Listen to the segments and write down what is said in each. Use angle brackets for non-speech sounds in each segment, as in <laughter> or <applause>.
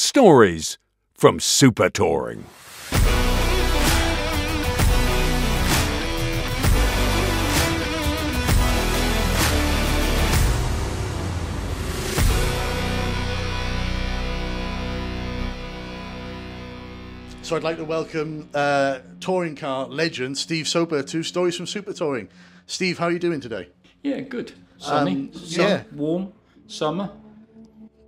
Stories from Super Touring. So I'd like to welcome uh, touring car legend Steve Soper to Stories from Super Touring. Steve, how are you doing today? Yeah, good. Sunny, Um, sun, yeah. warm, summer.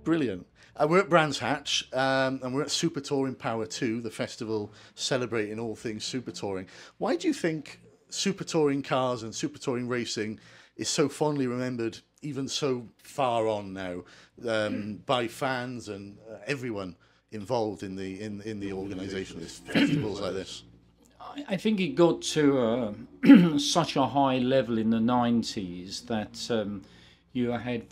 Brilliant. Uh, we're at Brands Hatch um, and we're at Super Touring Power 2, the festival celebrating all things super touring. Why do you think super touring cars and super touring racing is so fondly remembered, even so far on now, um, by fans and uh, everyone involved in the in, in the organisation of <coughs> festivals like this? I- think it got to uh, <clears throat> such a high level in the 90s that um, you had,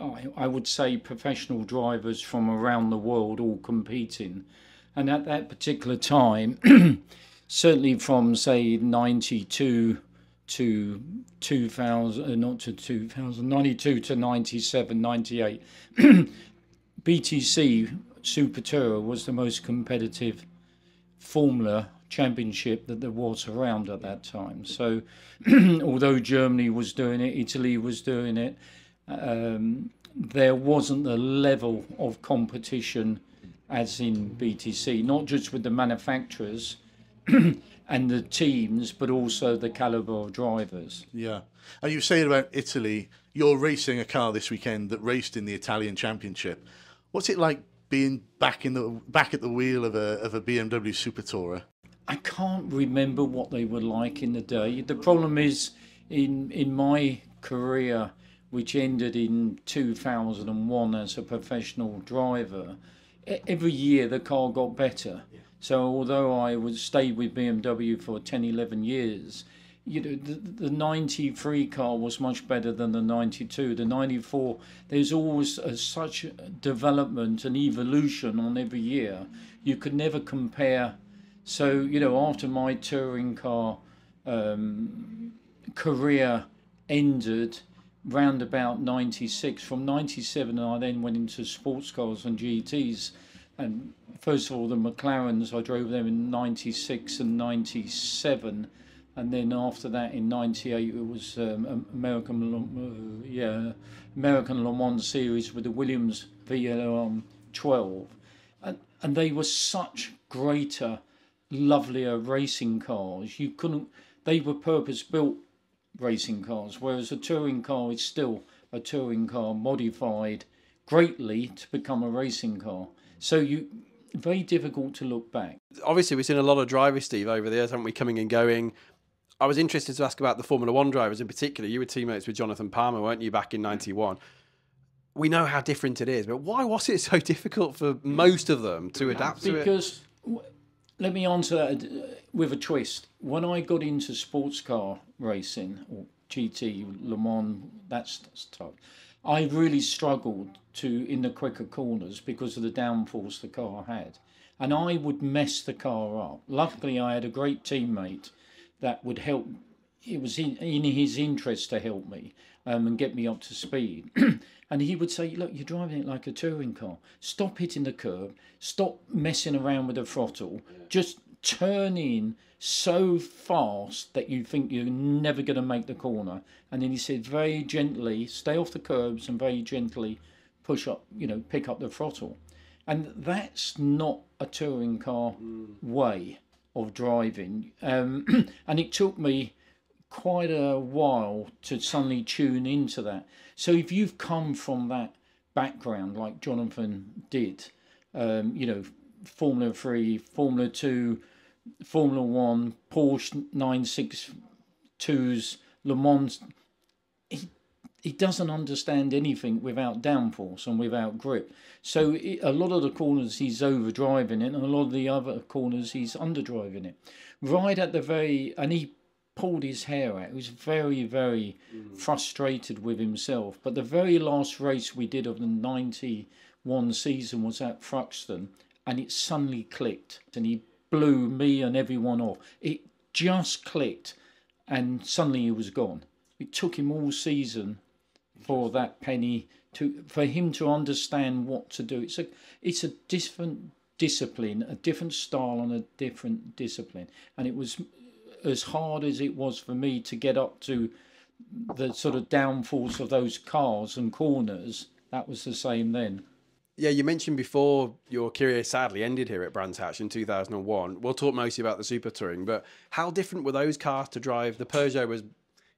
I, I would say, professional drivers from around the world all competing. And at that particular time, <clears throat> certainly from, say, 92 to 2000, uh, not to 2000, 92 to 97, 98, <clears throat> BTC Super Tourer was the most competitive Formula Championship that there was around at that time. So, <clears throat> although Germany was doing it, Italy was doing it, um, there wasn't the level of competition as in BTC, not just with the manufacturers <clears throat> and the teams, but also the caliber of drivers. Yeah. And you saying about Italy, you're racing a car this weekend that raced in the Italian Championship. What's it like being back in the back at the wheel of a of a BMW Super Tourer? I can't remember what they were like in the day. The problem is, in in my career, which ended in 2001 as a professional driver, every year the car got better. So although I would stay with BMW for 10, 11 years, you know, the, the 93 car was much better than the 92. The 94, there's always a, such development and evolution on every year. You could never compare so you know, after my touring car um, career ended round about '96, from '97 I then went into sports cars and GTs. And first of all, the McLarens, I drove them in '96 and '97, and then after that in '98 it was um, American, uh, yeah, American Le Mans series with the Williams VLM 12, and and they were such greater lovelier racing cars. You couldn't. They were purpose built racing cars, whereas a touring car is still a touring car modified greatly to become a racing car. So you very difficult to look back. obviously we've seen a lot of drivers, Steve, over the years, haven't we, coming and going. I was interested to ask about the Formula One drivers in particular. You were teammates with Jonathan Palmer, weren't you, back in mm. '91? We know how different it is, but why was it <laughs> so difficult for most of them to adapt to it? Because let me answer that with a twist. When I got into sports car racing or GT, Le Mans, that st- stuff, I really struggled to in the quicker corners because of the downforce the car had, and I would mess the car up. Luckily, I had a great teammate that would help. It was in, in his interest to help me um, and get me up to speed. <clears throat> and he would say, "Look, you're driving it like a touring car. Stop hitting the curb. Stop messing around with the throttle. Just turn in so fast that you think you're never going to make the corner." And then he said, very gently, stay off the curbs and very gently push up. You know, pick up the throttle. And that's not a touring car way of driving. Um, <clears throat> and it took me quite a while to suddenly tune into that. So if you've come from that background, like Jonathan did, um, you know, Formula Three, Formula Two, Formula One, Porsche 962s, Le Mans, he, he doesn't understand anything without downforce and without grip. So it, a lot of the corners he's overdriving it, and a lot of the other corners he's underdriving it. Right at the very, and he pulled his hair out. He was very, very mm. frustrated with himself. But the very last race we did of the 91 season was at Thruxton, and it suddenly clicked, and he blew me and everyone off. It just clicked, and suddenly he was gone. It took him all season for that penny to for him to understand what to do. It's a it's a different discipline, a different style, and a different discipline. And it was as hard as it was for me to get up to the sort of downforce of those cars and corners. That was the same then. Yeah, you mentioned before your career sadly ended here at Brands Hatch in 2001. We'll talk mostly about the Super Touring, but how different were those cars to drive? The Peugeot was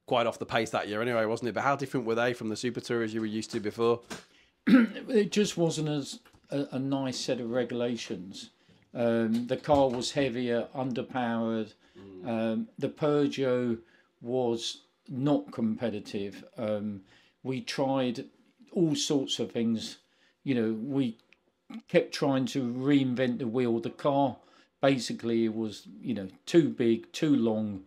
quite off the pace that year anyway, wasn't it? But how different were they from the Super Tourers you were used to before? <clears throat> it just wasn't as a, a nice set of regulations. Um, the car was heavier, underpowered. Um, the Peugeot was not competitive. Um, we tried all sorts of things you know, we kept trying to reinvent the wheel. The car basically it was, you know, too big, too long,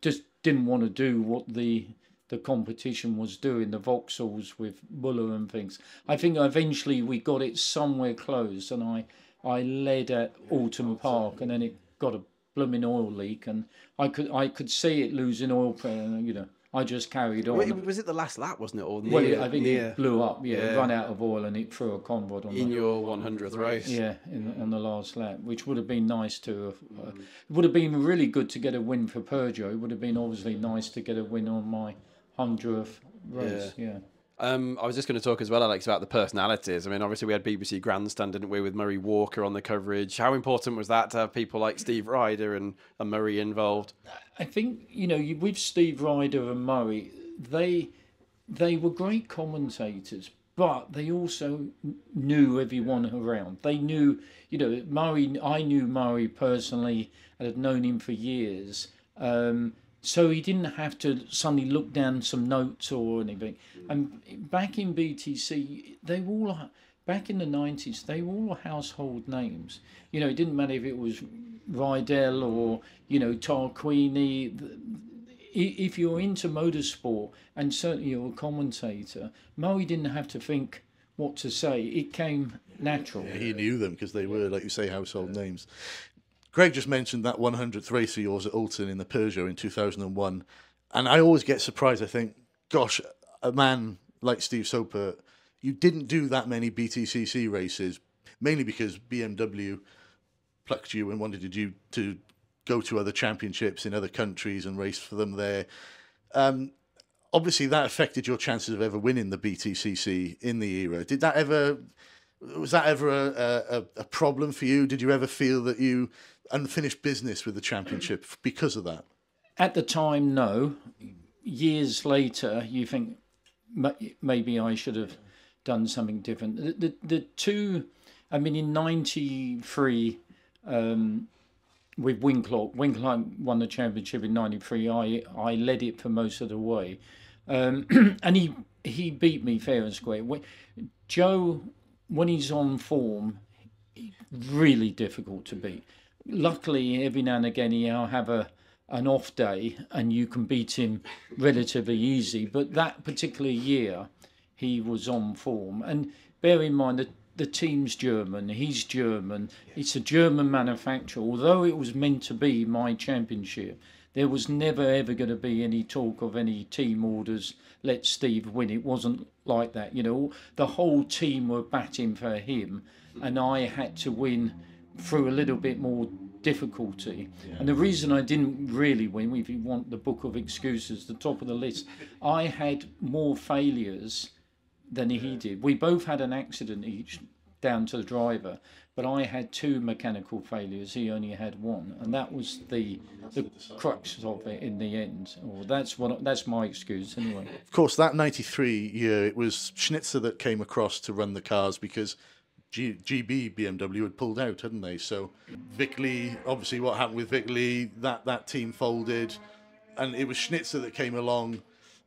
just didn't want to do what the the competition was doing, the Vauxhalls with Muller and things. I think eventually we got it somewhere close, and I I led at Oulton Park, and then it got a blooming oil leak, and I could I could see it losing oil, you know. I just carried on. Was it the last lap, wasn't it? Or near, well, I think near, it blew up. Yeah, yeah, run out of oil and it threw a convoy on in the, your 100th race. Yeah, in, on the last lap, which would have been nice to. Have, uh, it would have been really good to get a win for Peugeot. It would have been obviously nice to get a win on my 100th race. Yeah. yeah. Um, I was just going to talk as well, Alex, about the personalities. I mean, obviously we had BBC Grandstand, didn't we, with Murray Walker on the coverage. How important was that to have people like Steve Rider and, and Murray involved? I think you know with Steve Rider and Murray, they they were great commentators, but they also knew everyone around. They knew, you know, Murray. I knew Murray personally and had known him for years. Um, so he didn't have to suddenly look down some notes or anything. And back in BTC, they were all back in the nineties. They were all household names. You know, it didn't matter if it was Rydell or you know Tarquini if you're into motorsport and certainly you're a commentator, Murray didn't have to think what to say. It came natural. Yeah, he knew them because they were, like you say, household names. Greg just mentioned that 100th race of yours at Oulton in the Peugeot in 2001. And I always get surprised. I think, gosh, a man like Steve Soper, you didn't do that many BTCC races, mainly because BMW plucked you and wanted you to go to other championships in other countries and race for them there. Um, obviously, that affected your chances of ever winning the BTCC in the era. Did that ever? Was that ever a, a, a problem for you? Did you ever feel that you unfinished business with the championship because of that? At the time, no. Years later, you think maybe I should have done something different. The the, the two, I mean, in '93. Um, with Winkelhock. Winkelhock won the championship in '93. I I led it for most of the way, um, <clears throat> and he he beat me fair and square. Jo, when he's on form, really difficult to beat. Luckily, every now and again he'll have a an off day, and you can beat him relatively easy. But that particular year, he was on form, and bear in mind that the team's German, he's German, it's a German manufacturer. Although it was meant to be my championship, there was never ever going to be any talk of any team orders, let Steve win. It wasn't like that. You know, the whole team were batting for him, and I had to win through a little bit more difficulty. Yeah. And the reason I didn't really win, if you want the book of excuses, the top of the list, I had more failures than he did. We both had an accident each, down to the driver, but I had two mechanical failures. He only had one, and that was the the crux of it in the end. Or that's what that's my excuse anyway. Of course, that '93 year, it was Schnitzer that came across to run the cars because. G- GB BMW had pulled out, hadn't they? So Vic Lee, obviously, what happened with Vic Lee, that that team folded, and it was Schnitzer that came along,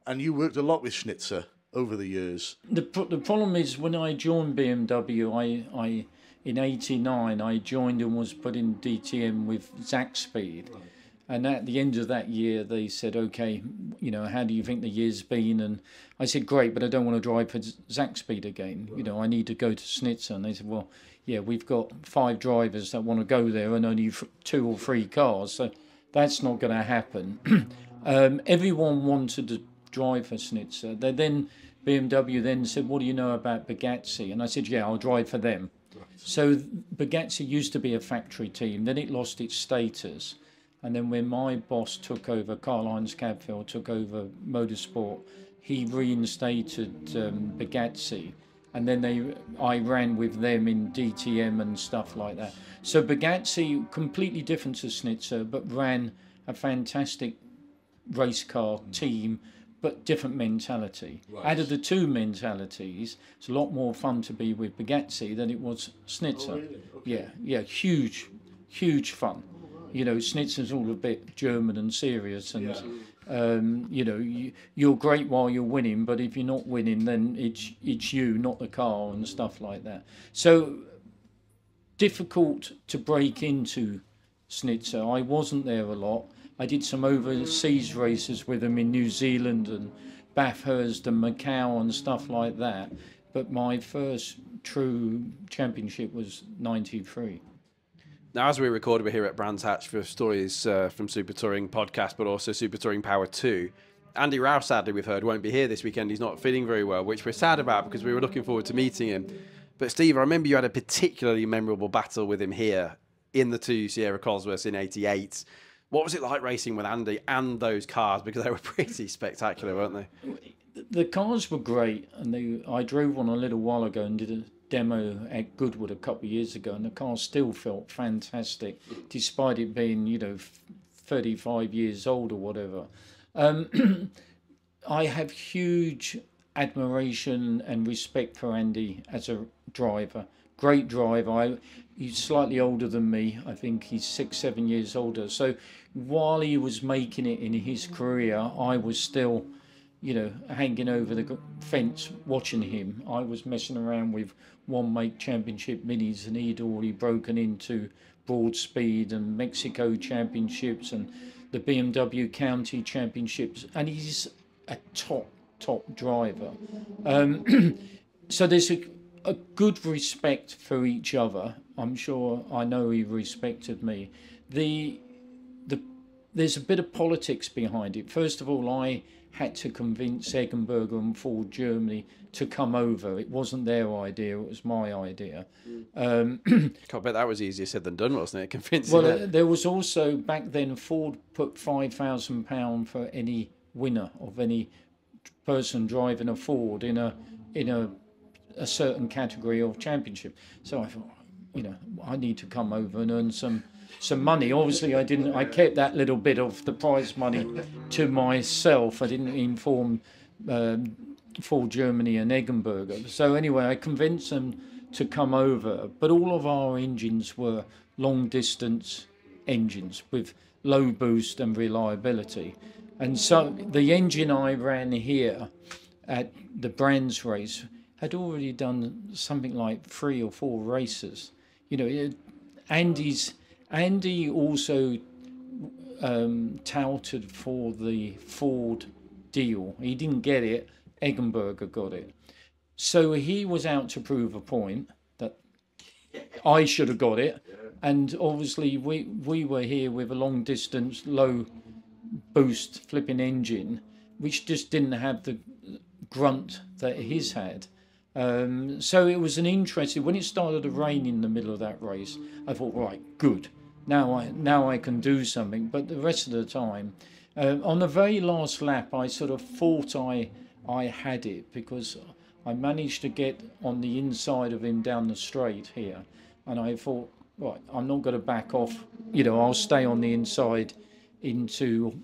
and you worked a lot with Schnitzer over the years. The the problem is when I joined BMW, I I in '89 I joined and was put in DTM with Zakspeed. Right. And at the end of that year, they said, "Okay, you know, how do you think the year's been?" And I said, "Great, but I don't want to drive for Zakspeed again. Right. You know, I need to go to Schnitzer." And they said, "Well, yeah, we've got five drivers that want to go there, and only two or three cars, so that's not going to happen." <clears throat> um, everyone wanted to drive for Schnitzer. They then BMW then said, "What do you know about Bigazzi?" And I said, "Yeah, I'll drive for them." So Bigazzi used to be a factory team. Then it lost its status, and then when my boss took over, Karl-Heinz Kalbfell took over motorsport, he reinstated um, Bigazzi, and then they I ran with them in DTM and stuff like that. So Bigazzi completely different to Schnitzer, but ran a fantastic race car team but different mentality. Right. Out of the two mentalities, it's a lot more fun to be with Bigazzi than it was Schnitzer. Oh, really? Okay. Yeah, yeah, huge, huge fun. You know, Schnitzer's all a bit German and serious, and um, you know, you, you're great while you're winning, but if you're not winning, then it's it's you, not the car, and stuff like that. So difficult to break into Schnitzer. I wasn't there a lot. I did some overseas races with him in New Zealand and Bathurst and Macau and stuff like that. But my first true championship was 93. Now, as we record, we're here at Brands Hatch for stories uh, from Super Touring podcast, but also Super Touring Power 2. Andy Rouse, sadly, we've heard, won't be here this weekend. He's not feeling very well, which we're sad about because we were looking forward to meeting him. But, Steve, I remember you had a particularly memorable battle with him here in the two Sierra Cosworths in 88. What was it like racing with Andy and those cars? Because they were <laughs> pretty spectacular, weren't they? The cars were great, and they, I drove one a little while ago and did a demo at Goodwood a couple of years ago, and the car still felt fantastic, despite it being, you know, 35 years old or whatever. Um, <clears throat> I have huge admiration and respect for Andy as a driver. Great driver. I, he's slightly older than me. I think he's six, seven years older. So while he was making it in his career, I was still, you know, hanging over the fence watching him. I was messing around with one make championship minis, and he'd already broken into Broadspeed and Mexico championships and the BMW County championships, and he's a top top driver. Um, <clears throat> so there's a, a good respect for each other. I'm sure I know he respected me. The the there's a bit of politics behind it. First of all, I had to convince Eggenberger and Ford Germany to come over. It wasn't their idea; it was my idea. Um, <clears throat> I bet that was easier said than done, wasn't it? <laughs> Convincing well, uh, there was also back then Ford put five thousand pound for any winner of any person driving a Ford in a in a a certain category of championship. So I thought, you know, I need to come over and earn some some money. Obviously, I didn't. I kept that little bit of the prize money to myself. I didn't inform um, Ford Germany and Eggenberger. So anyway, I convinced them to come over. But all of our engines were long distance engines with low boost and reliability. And so the engine I ran here at the Brands race had already done something like three or four races. You know, it, Andy's Andy also um, touted for the Ford deal. He didn't get it. Eggenberger got it. So he was out to prove a point that I should have got it. And obviously, we, we were here with a long distance, low boost flipping engine, which just didn't have the grunt that his had. Um, so it was an interesting. When it started to rain in the middle of that race, I thought, right, good. Now I now I can do something. But the rest of the time, um, on the very last lap, I sort of thought I I had it because I managed to get on the inside of him down the straight here, and I thought, right, I'm not going to back off. You know, I'll stay on the inside into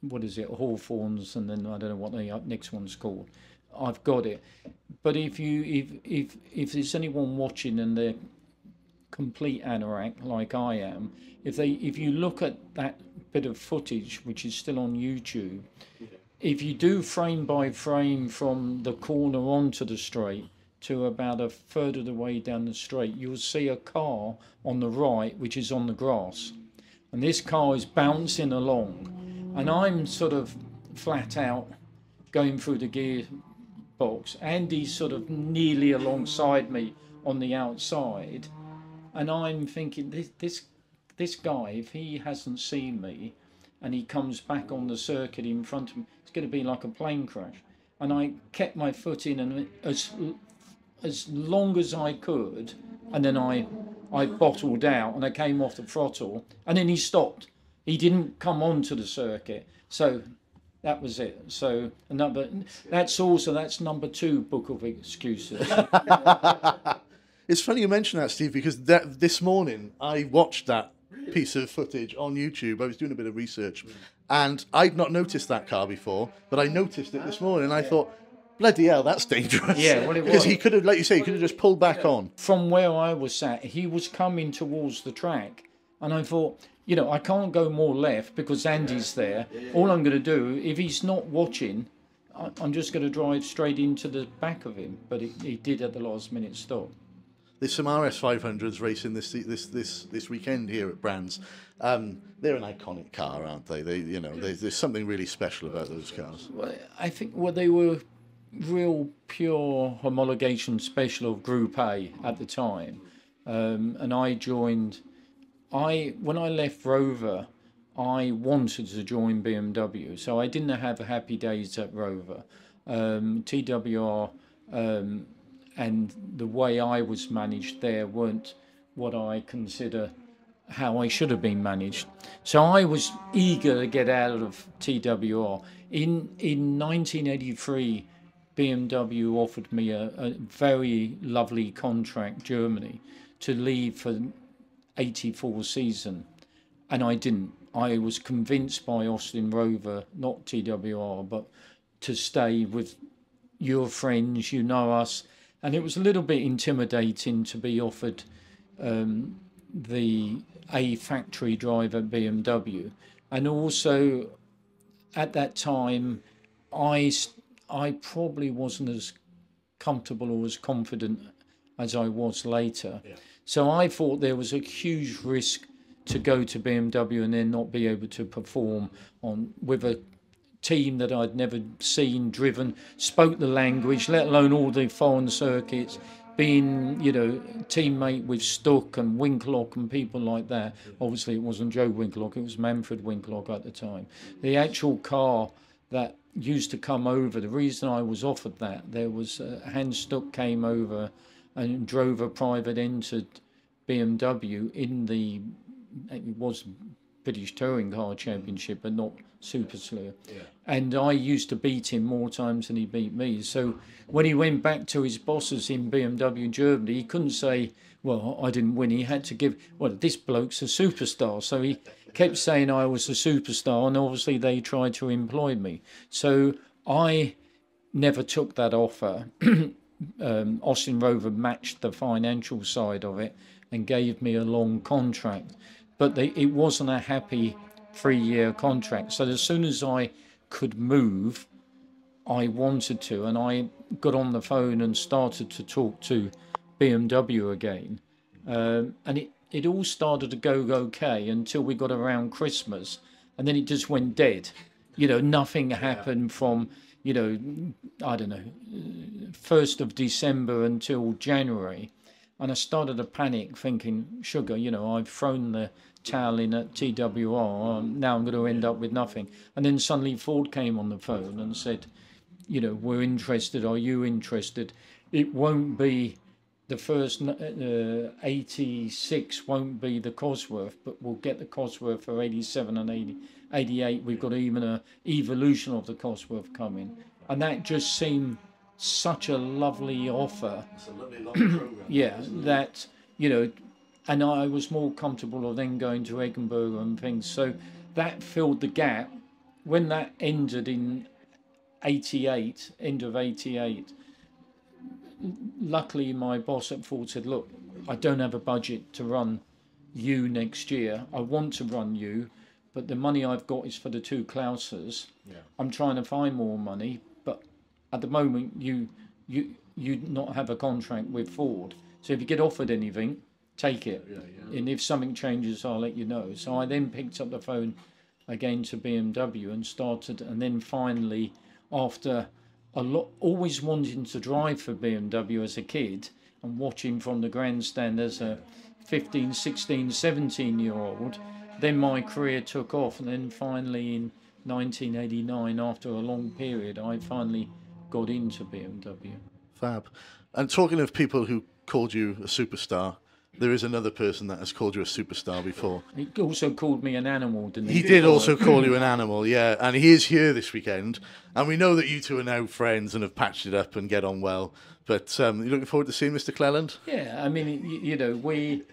what is it, Hawthorns, and then I don't know what the next one's called. I've got it. But if you if if if there's anyone watching and they're complete anorak like I am, if they if you look at that bit of footage which is still on YouTube, if you do frame by frame from the corner onto the straight to about a third of the way down the straight, you'll see a car on the right which is on the grass. And this car is bouncing along. And I'm sort of flat out going through the gear box. Andy's sort of nearly alongside me on the outside. And I'm thinking, this, this, this guy, if he hasn't seen me and he comes back on the circuit in front of me, it's going to be like a plane crash. and I kept my foot in and as as long as I could, and then I I bottled out and I came off the throttle, and then he stopped. He didn't come onto the circuit, so that was it. So number that's also that's number two book of excuses. <laughs> It's funny you mention that, Steve, because that, this morning I watched that piece of footage on YouTube. I was doing a bit of research, and I'd not noticed that car before, but I noticed it this morning. and I thought, bloody hell, that's dangerous. Yeah, well, it because was. he could have, like you say, he could have just pulled back on. From where I was sat, he was coming towards the track, and I thought, you know, I can't go more left because Andy's there. All I'm going to do, if he's not watching, I- I'm just going to drive straight into the back of him. But he, he did at the last minute stop. There's some RS 500s racing this this this this weekend here at Brands. Um, they're an iconic car, aren't they? They, you know, there's, there's something really special about those cars. Well, I think well they were real pure homologation special of Group A at the time, um, and I joined. I when I left Rover, I wanted to join BMW, so I didn't have happy days at Rover. Um, TWR um, and the way I was managed there weren't what I consider how I should have been managed. So I was eager to get out of TWR. In in 1983, BMW offered me a, a very lovely contract, Germany, to leave for 84 season, and I didn't. I was convinced by Austin Rover, not TWR, but to stay with your friends, you know us, and it was a little bit intimidating to be offered um, the a factory drive at BMW, and also at that time, I, I probably wasn't as comfortable or as confident as I was later. So I thought there was a huge risk to go to BMW and then not be able to perform on with a team that I'd never seen, driven, spoke the language, let alone all the foreign circuits, being, you know, teammate with Stuck and Winkelhock and people like that. Obviously, it wasn't Jo Winkelhock, it was Manfred Winkelhock at the time. The actual car that used to come over, the reason I was offered that, there was uh, Hans Stuck came over and drove a private entered BMW in the, it was British Touring Car Championship, but not Super Slur. And I used to beat him more times than he beat me. So when he went back to his bosses in BMW Germany, he couldn't say, "Well, I didn't win." He had to give, "Well, this bloke's a superstar." So he <laughs> kept saying I was a superstar, and obviously they tried to employ me. So I never took that offer. <clears throat> um, Austin Rover matched the financial side of it and gave me a long contract, but they, it wasn't a happy three-year contract. So as soon as I could move, I wanted to, and I got on the phone and started to talk to BMW again, um, and it it all started to go okay until we got around Christmas, and then it just went dead. You know, nothing happened from you know, I don't know, first of December until January, and I started to panic, thinking, "Sugar, you know, I've thrown the towel in at TWR. Now I'm going to end up with nothing." And then suddenly Ford came on the phone and said, "You know, we're interested. Are you interested? It won't be." The first uh, 86 won't be the Cosworth, but we'll get the Cosworth for 87 and 80, 88. We've got even a evolution of the Cosworth coming, and that just seemed such a lovely offer. It's a lovely long <clears throat> program. Yeah, that you know, and I was more comfortable of then going to Eggenberger and things. So that filled the gap. When that ended in '88, end of '88, luckily my boss at Ford said, "Look, I don't have a budget to run you next year. I want to run you, but the money I've got is for the two Klausers. I'm trying to find more money, but at the moment you you you not have a contract with Ford. So if you get offered anything, take it. And if something changes, I'll let you know. So I then picked up the phone again to BMW and started, and then finally, after a lot, always wanting to drive for BMW as a kid and watching from the grandstand as a 15, 16, 17 year old, then my career took off. And then finally in 1989, after a long period, I finally got into BMW. Fab. And talking of people who called you a superstar, there is another person that has called you a superstar before. He also called me an animal, didn't he? He did also call you an animal, yeah. And he is here this weekend. And we know that you two are now friends and have patched it up and get on well. But um, you looking forward to seeing Mr. Cleland? Yeah, I mean, you, you know, we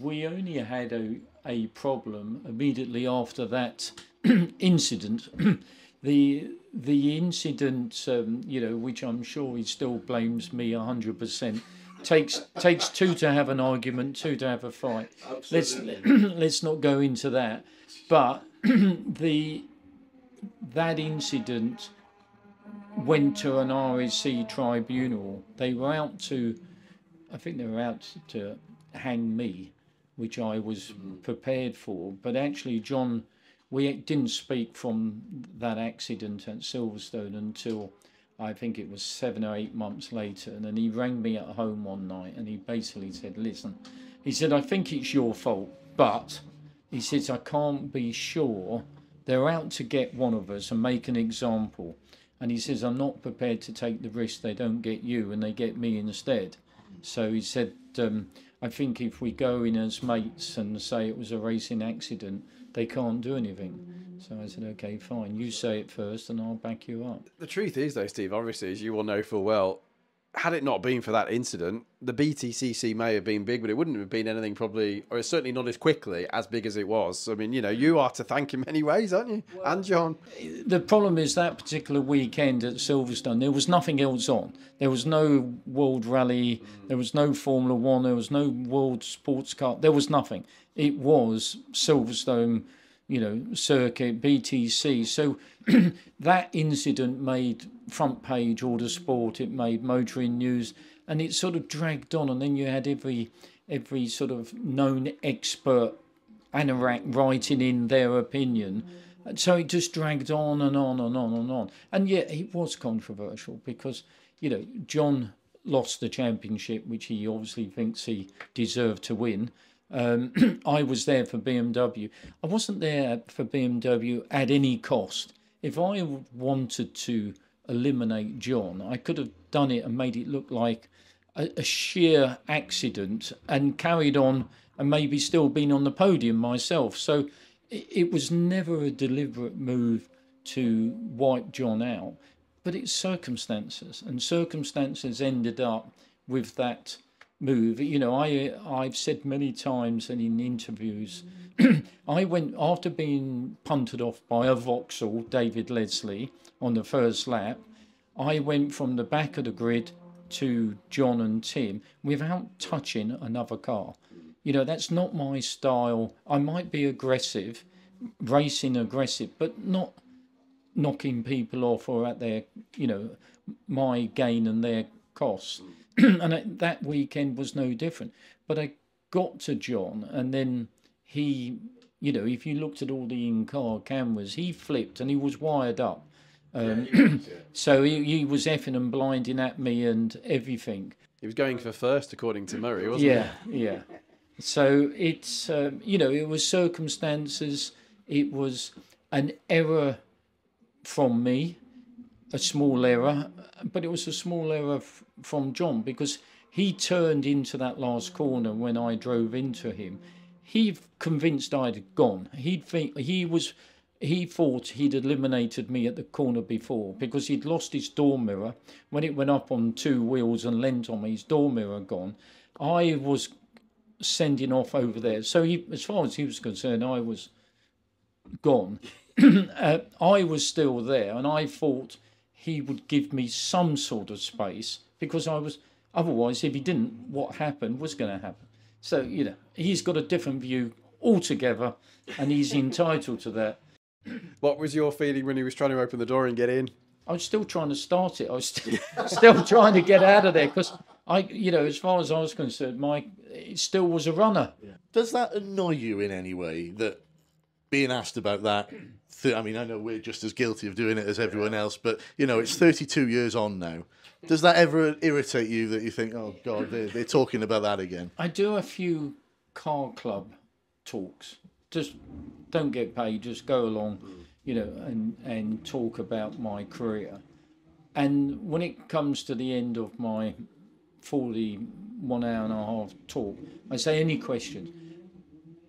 we only had a a problem immediately after that <clears throat> incident. <clears throat> the the incident, um, you know, which I'm sure he still blames me hundred percent. Takes takes two to have an argument, two to have a fight. Let's <clears throat> let's not go into that. But the that incident went to an RAC tribunal. They were out to, I think they were out to hang me, which I was prepared for. But actually, John, we didn't speak from that accident at Silverstone until I think it was seven or eight months later. And then he rang me at home one night and he basically said, Listen, he said, I think it's your fault, but he says, I can't be sure. They're out to get one of us and make an example. And he says, I'm not prepared to take the risk they don't get you and they get me instead. So he said, um, I think if we go in as mates and say it was a racing accident, they can't do anything. So I said, okay, fine. You say it first and I'll back you up. The truth is, though, Steve, obviously, as you will know full well, had it not been for that incident, the BTCC may have been big, but it wouldn't have been anything probably, or certainly not as quickly as big as it was. I mean, you know, you are to thank in <laughs> many ways, aren't you? and John. The problem is that particular weekend at Silverstone, there was nothing else on. There was no World Rally, there was no Formula One, there was no World Sports Car, there was nothing. It was Silverstone you know, circuit, BTC. So <clears throat> that incident made front page Auto Sport, it made motoring news, and it sort of dragged on. And then you had every every sort of known expert anorak writing in their opinion. So it just dragged on and on and on and on. And yet it was controversial because, you know, John lost the championship, which he obviously thinks he deserved to win. Um, <clears throat> I was there for BMW. I wasn't there for BMW at any cost. If I wanted to eliminate John, I could have done it and made it look like a, a sheer accident and carried on and maybe still been on the podium myself. So it, it was never a deliberate move to wipe John out, but it's circumstances, and circumstances ended up with that move. You know, I I've said many times and in interviews, mm-hmm. I went after being punted off by a Vauxhall, David Leslie, on the first lap. I went from the back of the grid to John and Tim without touching another car. You know, that's not my style. I might be aggressive, racing aggressive, but not knocking people off or at their, you know, my gain and their cost. <clears throat> and that weekend was no different. But I got to John, and then he, you know, if you looked at all the in-car cameras, he flipped and he was wired up. Um, yeah, was, yeah. <clears throat> so he, he was effing and blinding at me and everything. He was going for first, according to Murray, wasn't yeah, he? Yeah, yeah. So it's, um, you know, it was circumstances. It was an error from me, a small error, but it was a small error f- from John because he turned into that last corner when I drove into him. He convinced I'd gone. He'd think he was. He thought he'd eliminated me at the corner before because he'd lost his door mirror when it went up on two wheels and leant on me. His door mirror gone. I was sending off over there. So he, as far as he was concerned, I was gone. <clears throat> uh, I was still there, and I thought he would give me some sort of space because I was otherwise if he didn't what happened was going to happen. So you know he's got a different view altogether and he's entitled to that. What was your feeling when he was trying to open the door and get in? I was still trying to start it. I was still, <laughs> still trying to get out of there because I you know as far as I was concerned my it still was a runner. Yeah. does that annoy you in any way that being asked about that <clears throat> I mean, I know we're just as guilty of doing it as everyone else, but you know, it's 32 years on now. Does that ever irritate you that you think, oh God, they're, they're talking about that again? I do a few car club talks. Just don't get paid. Just go along, you know, and and talk about my career. and when it comes to the end of my 41 hour and a half talk, I say any questions.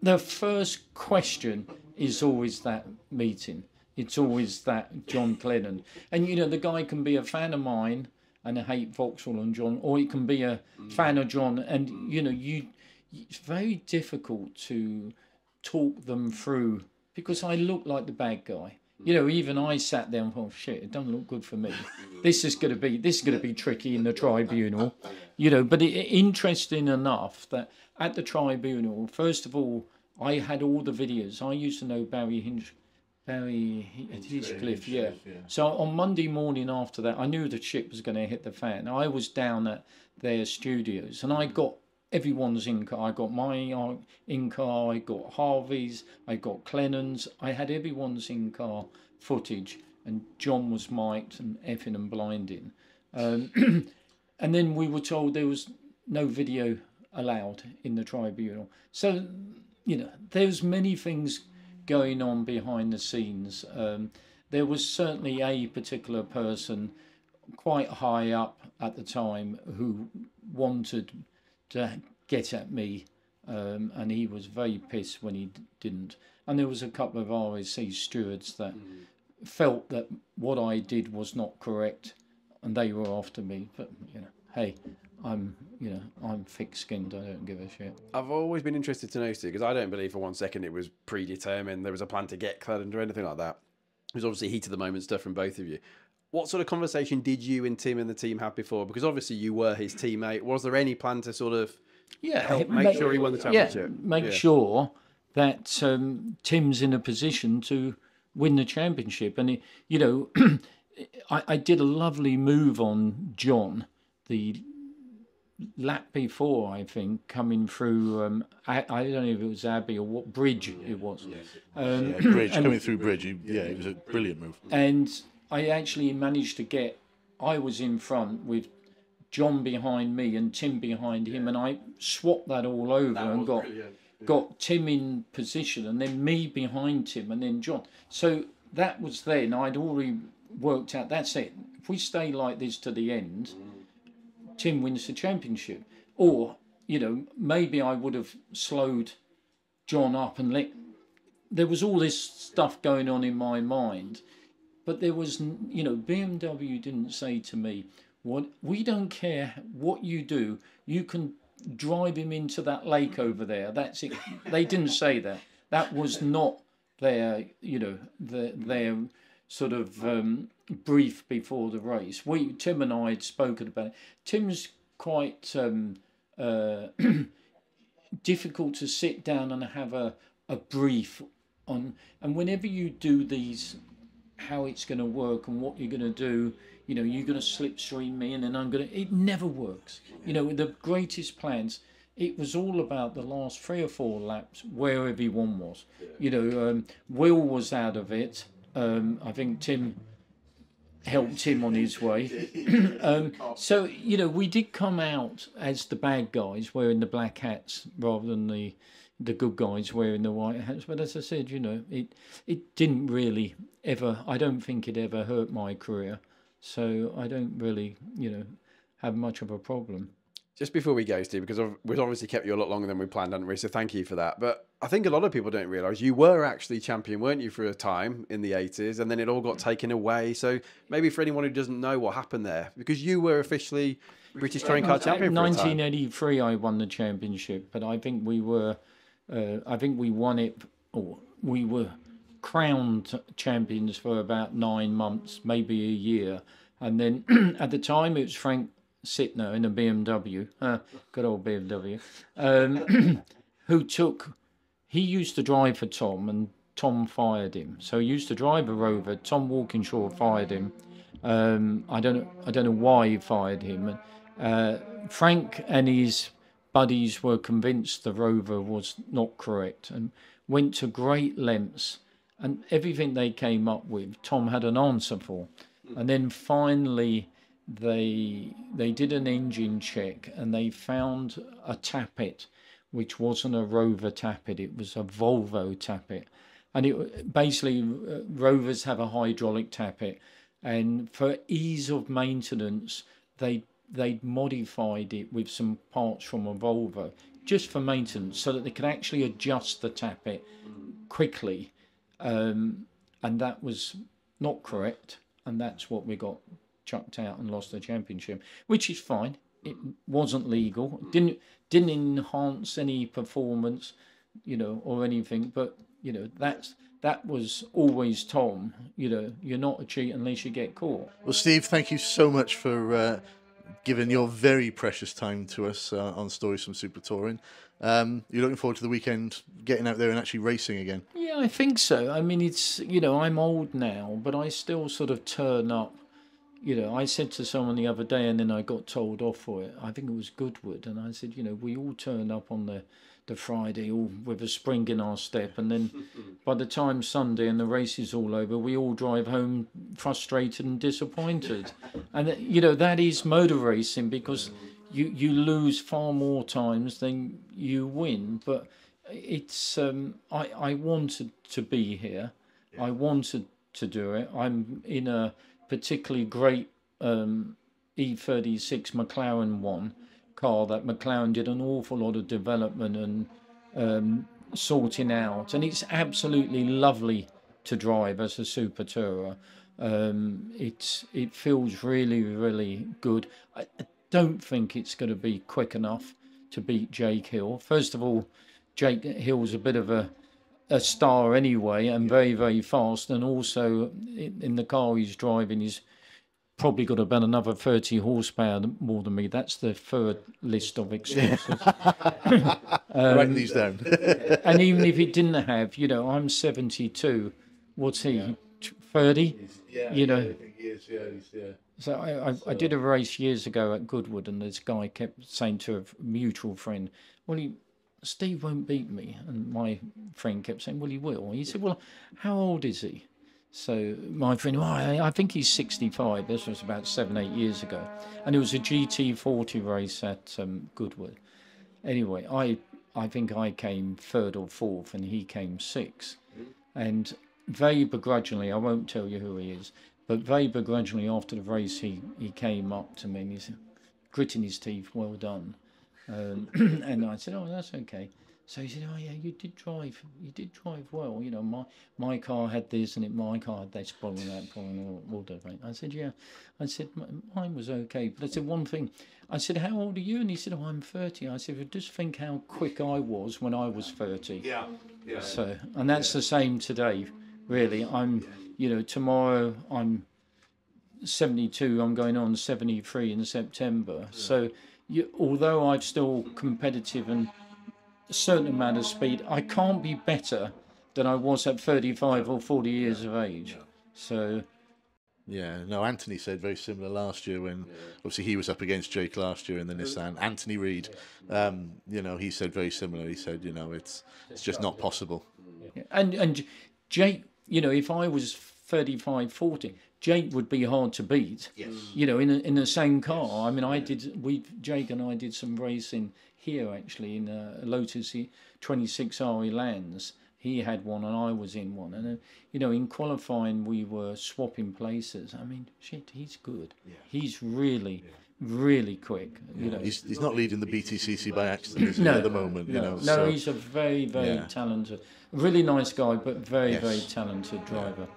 The first question is always that meeting. It's always that John Cleland. And you know, the guy can be a fan of mine and I hate Vauxhall and John, or he can be a fan of John. And you know, you it's very difficult to talk them through because I look like the bad guy. You know, even I sat there and thought, shit, it doesn't look good for me. This is going to be this is going to be tricky in the tribunal. You know, but it, interesting enough that at the tribunal, first of all, I had all the videos. I used to know Barry Hinch, Barry Hinchliffe, yeah. So on Monday morning after that, I knew the ship was going to hit the fan. I was down at their studios, and I got everyone's in car. I got my uh, in car. I got Harvey's. I got Cleland's. I had everyone's in car footage, and John was mic'd and effing and blinding. Um, <clears throat> and then we were told there was no video allowed in the tribunal. So you know, there's many things going on behind the scenes. Um, there was certainly a particular person quite high up at the time who wanted to get at me, um, and he was very pissed when he d- didn't. And there was a couple of RAC stewards that felt that what I did was not correct, and they were after me. But you know, hey, I'm you know I'm thick-skinned. I don't give a shit. I've always been interested to know, Steve, because I don't believe for one second it was predetermined. There was a plan to get Cleland or anything like that. It was obviously heat of the moment stuff from both of you. What sort of conversation did you and Tim and the team have before? Because obviously you were his teammate. Was there any plan to sort of Yeah, help ma- make sure he won the yeah, make Yeah. sure that um, Tim's in a position to win the championship. And, it, you know, <clears throat> I, I did a lovely move on John, the lap before, I think, coming through, um, I, I don't know if it was Abbey or what bridge it was. Um, Yeah, bridge coming through bridge. Yeah, it was a brilliant move. and I actually managed to get. I was in front with John behind me and Tim behind him, and I swapped that all over and got got Tim in position, and then me behind Tim, and then John. So that was then. I'd already worked out. That's it. If we stay like this to the end, Tim wins the championship. Or you know, maybe I would have slowed John up and let. There was all this stuff going on in my mind but there was you know BMW didn't say to me what we don't care what you do you can drive him into that lake over there that's it they didn't say that that was not their you know the, their sort of um, brief before the race. We Tim and I had spoken about it. Tim's quite um, uh, <clears throat> difficult to sit down and have a, a brief on. And whenever you do these how it's going to work and what you're going to do you know you're going to slipstream me and then i'm going to it never works. You know the greatest plans it was all about the last three or four laps where everyone was. You know um, will was out of it um, i think tim helped him on his way. <coughs> <coughs> um, so you know, we did come out as the bad guys wearing the black hats rather than the the good guys wearing the white hats. But as I said, you know, it it didn't really ever. I don't think it ever hurt my career. So I don't really, you know, have much of a problem. Just before we go, Steve, because we've obviously kept you a lot longer than we planned, haven't we? So thank you for that. But I think a lot of people don't realise you were actually champion, weren't you, for a time in the 80s, and then it all got taken away. So maybe for anyone who doesn't know what happened there, because you were officially British touring car champion a 1983, I won the championship, but I think we were, uh, I think we won it, or we were crowned champions for about nine months, maybe a year, and then <clears throat> at the time it was Frank Sytner in a BMW, uh, good old BMW, um, <clears throat> who took. He used to drive for Tom, and Tom fired him. So he used to drive a Rover. Tom Walkinshaw fired him. Um, I don't know. I don't know why he fired him. Uh, Frank and his buddies were convinced the Rover was not correct and went to great lengths. And everything they came up with, Tom had an answer for. And then finally, they they did an engine check and they found a tappet, which wasn't a Rover tappet. It was a Volvo tappet, and it basically uh, Rovers have a hydraulic tappet and for ease of maintenance, they they modified it with some parts from a Volvo just for maintenance, so that they could actually adjust the tappet quickly, um, and that was not correct, and that's what we got chucked out and lost the championship, which is fine. It wasn't legal. Didn't didn't enhance any performance, you know, or anything. But you know, that's that was always Tom. You know, you're not a cheat unless you get caught. Well, Steve, thank you so much for uh, giving your very precious time to us uh, on Stories from Super Touring. Um, you're looking forward to the weekend getting out there and actually racing again. Yeah, I think so. I mean, it's you know, I'm old now, but I still sort of turn up. You know, I said to someone the other day, and then I got told off for it. I think it was Goodwood, and I said, you know, we all turn up on the the Friday, all with a spring in our step, and then <laughs> by the time Sunday and the race is all over, we all drive home frustrated and disappointed. <laughs> And you know that is motor racing because you you lose far more times than you win. But it's um, I I wanted to be here. I wanted to do it. I'm in a particularly great um, E36 McLaren one car that McLaren did an awful lot of development and um, sorting out, and it's absolutely lovely to drive as a super tourer. Um, it's it feels really really good. I, I don't think it's going to be quick enough to beat Jake Hill. First of all, Jake Hill's a bit of a a star anyway, and very very fast, and also in, the car he's driving is probably got about another 30 horsepower more than me. That's the third list of excuses. <laughs> Um, Write these down. <laughs> and even if he didn't have, you know, I'm 72. What's he? 30? yeah, You know. Is, yeah, yeah. So I, I, I did a race years ago at Goodwood, and this guy kept saying to a mutual friend, "Well, he, Steve won't beat me," and my friend kept saying, "Well, he will." He said, "Well, how old is he?" So my friend, I, think he's 65. This was about seven, eight years ago, and it was a GT40 race at um, Goodwood. Anyway, I I think I came third or fourth, and he came sixth, and very begrudgingly, I won't tell you who he is, but very begrudgingly after the race, he, he came up to me and he's gritting his teeth, well done. Um, <clears throat> and I said, oh, that's okay. So he said, oh yeah, you did drive, you did drive well. You know, my my car had this and it, my car had this problem, that problem, all, all different. I said, yeah. I said, mine was okay. But I said one thing. I said, how old are you? And he said, oh, I'm 30. I said, well, just think how quick I was when I was 30. Yeah, yeah. So, and that's the same today, really. I'm, you know, tomorrow I'm 72, I'm going on 73 in September. So, you, although I'm still competitive and a certain amount of speed, I can't be better than I was at 35 or 40 years of age. So, Yeah, no, Anthony said very similar last year when obviously he was up against Jake last year in the Nissan. Anthony Reid, um, you know, he said very similar. He said, you know, it's it's just not possible. and and Jake, you know, if I was 35, 40, Jake would be hard to beat. Yes. You know, in a, in the same car. I mean, I did. We Jake and I did some racing here actually in a Lotus 26 R Elans. He had one and I was in one, and uh, you know, in qualifying we were swapping places. I mean, shit, he's good. Yeah. He's really, really quick. You know, He's he's not leading the BTCC by accident is no, at the moment. no, you know, no, so, he's a very, very Yeah. talented, really nice guy, but very, Yes. very talented driver.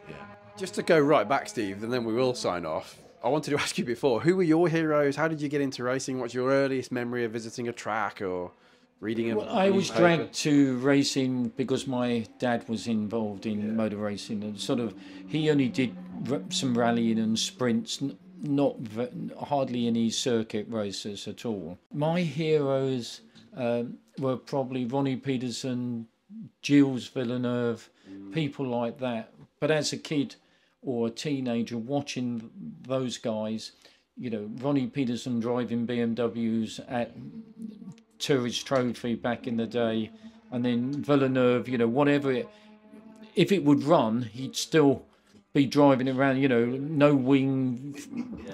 Just to go right back, Steve, and then we will sign off. I wanted to <laughs> ask you before, who were your heroes? How did you get into racing? What's your earliest memory of visiting a track or reading a Well, I was dragged to racing because my dad was involved in motor racing, and sort of he only did some rallying and sprints, not hardly any circuit races at all. My heroes um, were probably Ronnie Peterson, Gilles Villeneuve, people like that. But as a kid or a teenager, watching those guys, you know, Ronnie Peterson driving BMWs at Tourist Trophy back in the day, and then Villeneuve, you know, whatever. It, if it would run, he'd still be driving around, you know, no wing,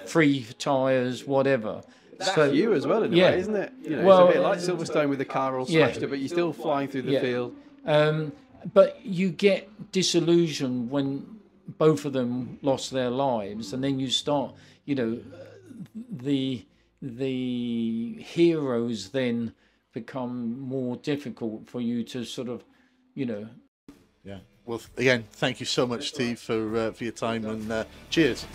free tyres, whatever. That's you as well, in a yeah. way, isn't it? You know, Well, it's a bit like Silverstone with the car all yeah. smashed up, but you're still flying through the Yeah. field. Um, but you get disillusioned when both of them lost their lives, and then you start, you know, the the heroes then become more difficult for you to sort of, you know. Yeah. Well, again, thank you so much, Steve, for uh, for your time and uh, cheers.